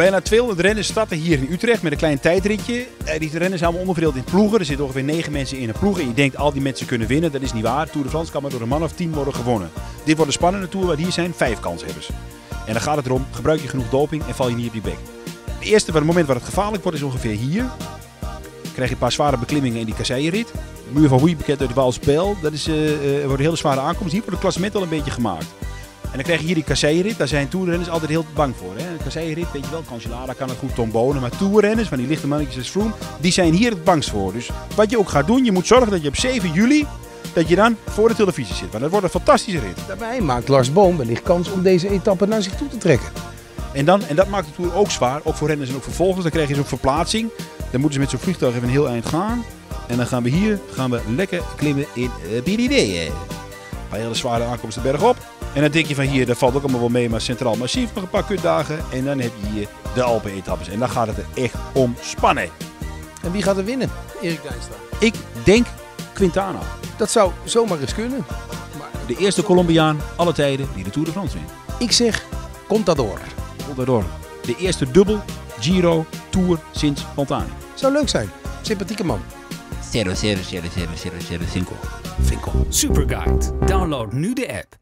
bijna 200 renners starten hier in Utrecht met een klein tijdritje. Eh, die renners zijn allemaal onderverdeeld in ploegen. Er zitten ongeveer 9 mensen in een ploeg. En je denkt al die mensen kunnen winnen. Dat is niet waar. Tour de France kan maar door een man of 10 worden gewonnen. Dit wordt een spannende Tour waar hier zijn vijf kanshebbers. En dan gaat het erom, gebruik je genoeg doping en val je niet op je bek. Het eerste het moment waar het gevaarlijk wordt is ongeveer hier. Krijg je een paar zware beklimmingen in die kasseierrit. De muur van Hoei bekend uit de Waalse Pijl. Dat is, eh, eh, wordt een hele zware aankomst. Hier wordt het klassement al een beetje gemaakt. En dan krijg je hier die kasseierrit. Daar zijn toerrenners altijd heel bang voor. Hè? Een kasseierrit, weet je wel, Cancellara kan het goed tombonen. Maar toerrenners, van die lichte mannetjes als Froome, die zijn hier het bangst voor. Dus wat je ook gaat doen, je moet zorgen dat je op 7 juli, dat je dan voor de televisie zit. Want dat wordt een fantastische rit. Daarbij maakt Lars Boom wellicht kans om deze etappe naar zich toe te trekken. En, dan, en dat maakt de Tour ook zwaar, ook voor renners en ook voor volgers. Dan krijg je zo'n verplaatsing. Dan moeten ze met zo'n vliegtuig even een heel eind gaan. En dan gaan we hier gaan we lekker klimmen in uh. Een hele zware aankomsten berg op. En dan denk je van hier, dat valt ook allemaal wel mee, maar centraal massief nog een paar kutdagen. En dan heb je hier de Alpen-etappes. En dan gaat het er echt om spannen. En wie gaat er winnen? Erik Dijkstra. Ik denk Quintana. Dat zou zomaar eens kunnen. De eerste Colombiaan alle tijden die de Tour de France wint. Ik zeg Contador. Contador. De eerste dubbel Giro Tour sinds Fontana. Zou leuk zijn. Sympathieke man. 0 0 0 0 0 0 Vinkel. Superguide. Download nu de app.